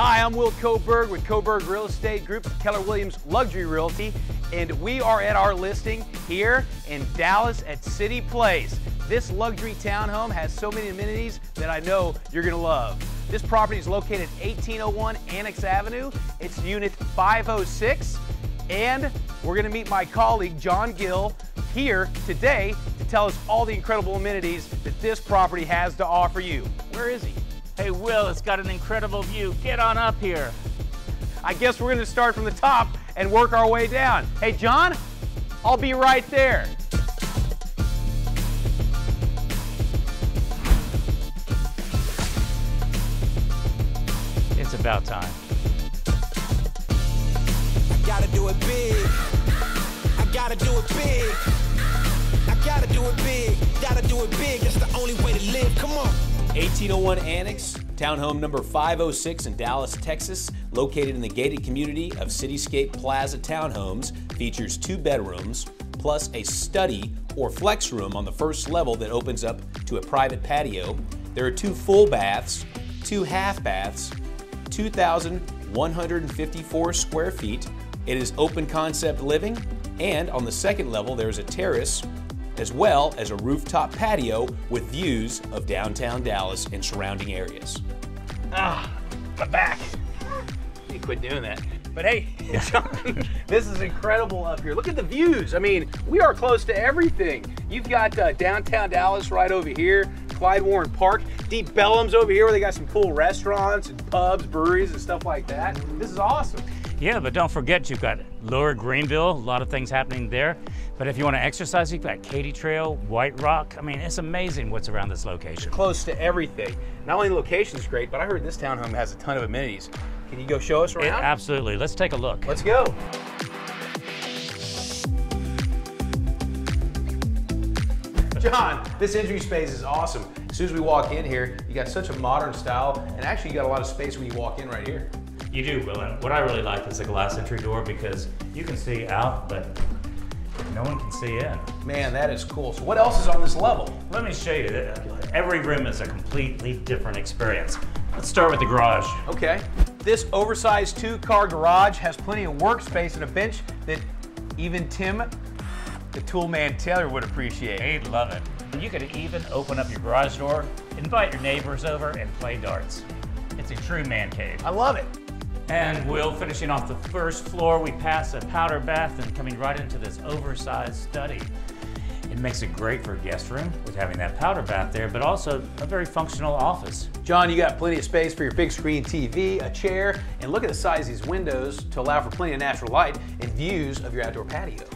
Hi, I'm Will Koberg with Koberg Real Estate Group, Keller Williams Luxury Realty, and we are at our listing here in Dallas at City Place. This luxury townhome has so many amenities that I know you're gonna love. This property is located at 1801 Annex Avenue. It's unit 506, and we're gonna meet my colleague, John Gill, here today to tell us all the incredible amenities that this property has to offer you. Where is he? Hey, Will, it's got an incredible view. Get on up here. I guess we're gonna start from the top and work our way down. Hey, John, I'll be right there. It's about time. I gotta do it big. I gotta do it big. I gotta do it big. Gotta do it big. That's the only way to live. Come on. 1801 Annex, townhome number 506 in Dallas, Texas, located in the gated community of Cityscape Plaza Townhomes, features two bedrooms plus a study or flex room on the first level that opens up to a private patio. There are two full baths, two half baths, 2,154 square feet. It is open concept living, and on the second level, there is a terrace as well as a rooftop patio with views of downtown Dallas and surrounding areas. Ah, my back. You quit doing that. But hey, John, this is incredible up here. Look at the views. I mean, we are close to everything. You've got uh, downtown Dallas right over here, Clyde Warren Park, Deep Ellum's over here where they got some cool restaurants and pubs, breweries, and stuff like that. This is awesome. Yeah, but don't forget you've got Lower Greenville, a lot of things happening there. But if you want to exercise, you've got Katy Trail, White Rock. I mean, it's amazing what's around this location. Close to everything. Not only the location's great, but I heard this townhome has a ton of amenities. Can you go show us Yeah, around? absolutely. Let's take a look. Let's go. John, this entry space is awesome. As soon as we walk in here, you got such a modern style, and actually you got a lot of space when you walk in right here. You do, Will. What I really like is the glass entry door because you can see out, but no one can see in. Man, that is cool. So what else is on this level? Let me show you. Every room is a completely different experience. Let's start with the garage. Okay. This oversized two-car garage has plenty of workspace and a bench that even Tim, the tool man Taylor, would appreciate. He'd love it. You could even open up your garage door, invite your neighbors over, and play darts. It's a true man cave. I love it. And we'll finishing off the first floor, we pass a powder bath and coming right into this oversized study. It makes it great for a guest room with having that powder bath there, but also a very functional office. John, you got plenty of space for your big screen TV, a chair, and look at the size of these windows to allow for plenty of natural light and views of your outdoor patio.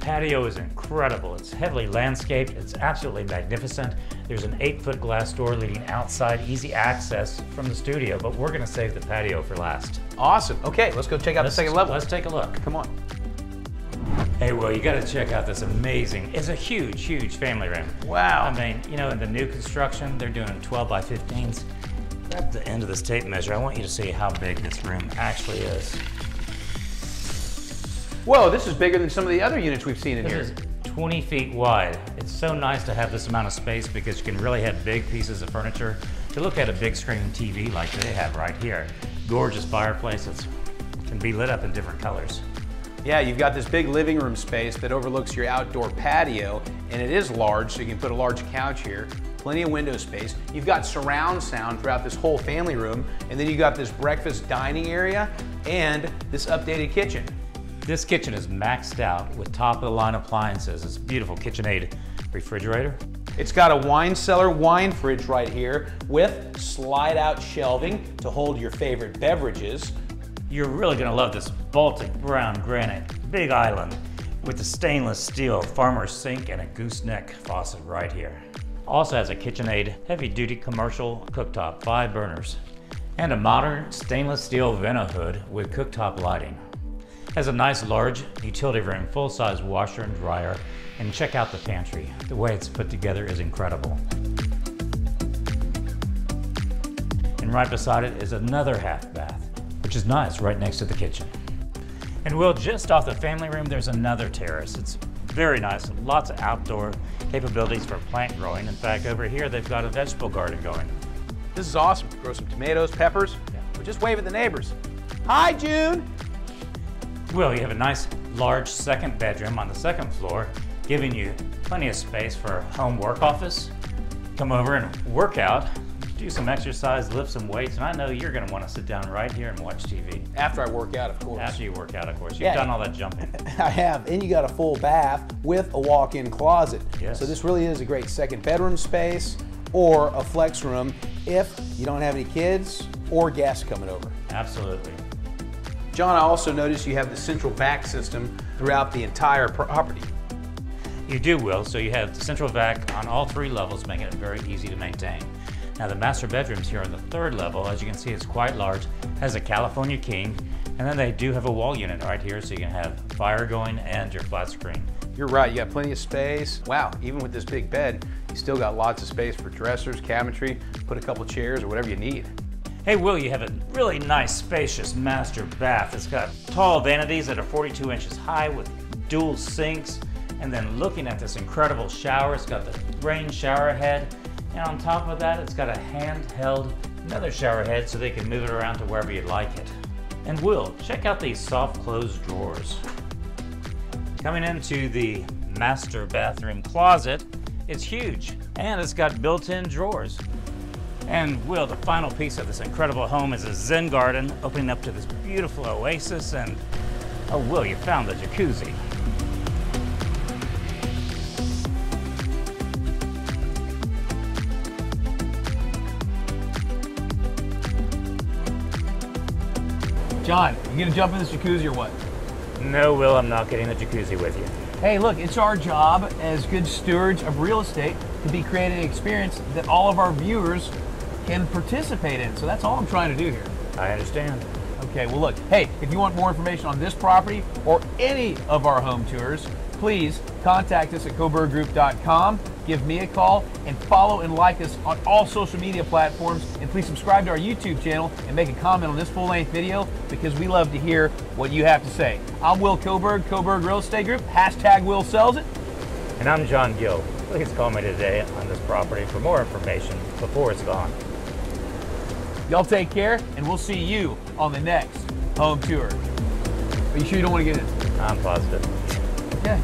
The patio is incredible. It's heavily landscaped. It's absolutely magnificent. There's an eight foot glass door leading outside, easy access from the studio, but we're gonna save the patio for last. Awesome. Okay, let's go check out Let's- the second level. Let's take a look. Come on. Hey, Will, you gotta check out this amazing, it's a huge, huge family room. Wow. I mean, you know, in the new construction, they're doing 12 by 15s. At the end of this tape measure, I want you to see how big this room actually is. Whoa, this is bigger than some of the other units we've seen in This here. is 20 feet wide. It's so nice to have this amount of space because you can really have big pieces of furniture. To look at a big screen TV like they have right here, gorgeous fireplaces can be lit up in different colors. Yeah, you've got this big living room space that overlooks your outdoor patio, and it is large, so you can put a large couch here. Plenty of window space. You've got surround sound throughout this whole family room, and then you've got this breakfast dining area and this updated kitchen. This kitchen is maxed out with top of the line appliances. It's a beautiful KitchenAid refrigerator. It's got a wine cellar wine fridge right here with slide out shelving to hold your favorite beverages. You're really gonna love this Baltic brown granite big island with the stainless steel farmer's sink and a gooseneck faucet right here. Also has a KitchenAid heavy duty commercial cooktop, five burners, and a modern stainless steel Vent-A-Hood with cooktop lighting. Has a nice large utility room, full size washer and dryer, and check out the pantry. The way it's put together is incredible. And right beside it is another half bath, which is nice right next to the kitchen. And Will, just off the family room, there's another terrace. It's very nice, lots of outdoor capabilities for plant growing. In fact, over here, they've got a vegetable garden going. This is awesome. Grow some tomatoes, peppers. or just wave at the neighbors. Hi, June. Will, you have a nice large second bedroom on the second floor, giving you plenty of space for a home work office. Come over and work out, do some exercise, lift some weights, and I know you're going to want to sit down right here and watch TV. After I work out, of course. After you work out, of course. You've Yeah. done all that jumping. I have. And you got a full bath with a walk-in closet. Yes. So this really is a great second bedroom space or a flex room if you don't have any kids or guests coming over. Absolutely. John, I also noticed you have the central vac system throughout the entire property. You do, Will, so you have the central vac on all three levels, making it very easy to maintain. Now the master bedrooms here on the third level, as you can see, it's quite large, has a California King, and then they do have a wall unit right here, so you can have fire going and your flat screen. You're right, you got plenty of space. Wow, even with this big bed, you still got lots of space for dressers, cabinetry, put a couple chairs or whatever you need. Hey Will, you have a really nice spacious master bath. It's got tall vanities that are 42 inches high with dual sinks. And then looking at this incredible shower, it's got the rain shower head. And on top of that, it's got a handheld another shower head so they can move it around to wherever you like it. And Will, check out these soft close drawers. Coming into the master bathroom closet, it's huge and it's got built-in drawers. And Will, the final piece of this incredible home is a Zen garden opening up to this beautiful oasis. And oh, Will, you found the jacuzzi. John, you gonna jump in this jacuzzi or what? No, Will, I'm not getting the jacuzzi with you. Hey, look, it's our job as good stewards of real estate to be creating an experience that all of our viewers can participate in. So that's all I'm trying to do here. I understand. Okay, well, look, hey, if you want more information on this property or any of our home tours, please contact us at koberggroup.com, give me a call, and follow and like us on all social media platforms. And please subscribe to our YouTube channel and make a comment on this full length video because we love to hear what you have to say. I'm Will Koberg, Koberg Real Estate Group, hashtag Will Sells It. And I'm John Gill. Please call me today on this property for more information before it's gone. Y'all take care, and we'll see you on the next home tour. Are you sure you don't want to get in? I'm positive. Okay.